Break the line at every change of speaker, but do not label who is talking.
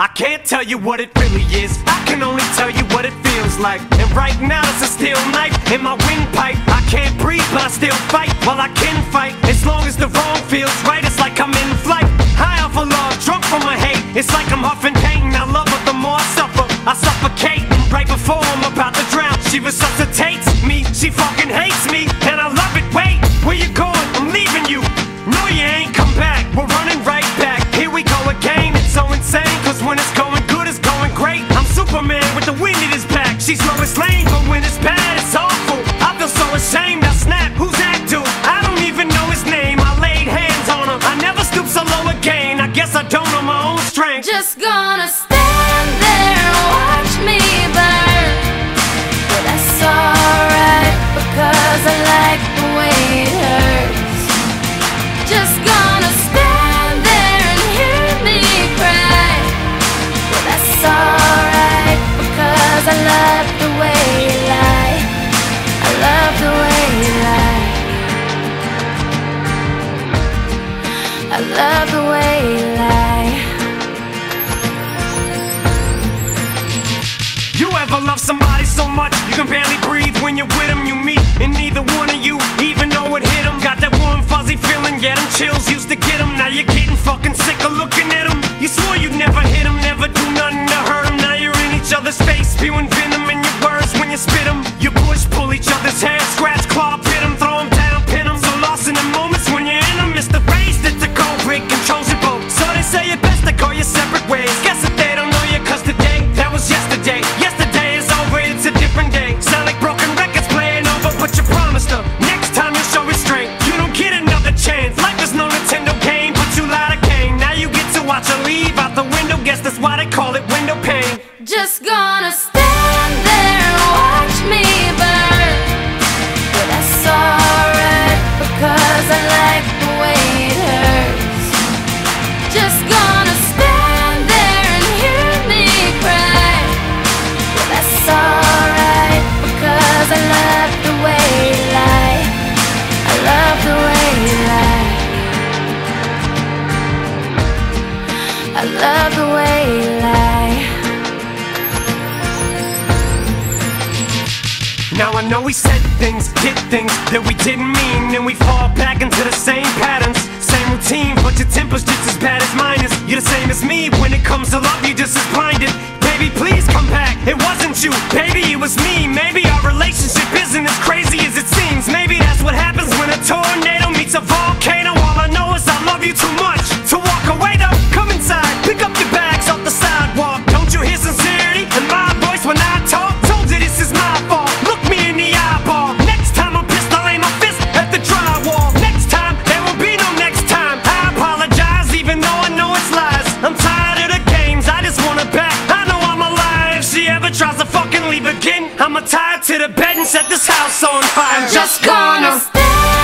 I
can't tell you what it really is. I can only tell you what it feels like. And right now it's a steel knife in my windpipe. I can't breathe, but I still fight. While I can fight, as long as the wrong feels right, it's like I'm in flight. High off of love, drunk from my hate. It's like I'm huffing the wind in his back. She's Lois Lane, but when it's bad, it's awful. I feel so ashamed. I snap. Who's that dude? I don't even know his name. I laid hands on him. I never stoop so low again. I guess I don't know my own strength.
Just gonna
can barely breathe when you're with them? You meet, and neither one of you even know it hit them. Got that warm, fuzzy feeling, yeah, them chills used to get them. Now you're getting fucking sick of looking at them. You swore you'd never hit them, never do nothing to hurt them. Now you're in each other's face, spewing venom in your words when you spit them. You push, pull each other's hair, scratch, claw, pit them, throw them down, pin them. So lost in the moments when you're in them, it's the race that's the break controls your boat. So they say it best to go your separate ways. Guess that they don't know you, cause today, that was. Yesterday
I love the way you lie.
Now I know we said things, did things that we didn't mean, and we fall back into the same patterns, same routine. But your temper's just as bad as mine is. You're the same as me when it comes to love. You're just as blinded. Baby, please come back. It wasn't you, baby, it was me. Maybe our relationship isn't as crazy as it seems. Maybe that's what happens ever tries to fucking leave again, I'ma tie her to the bed and set this house on fire. I'm just gonna.
stand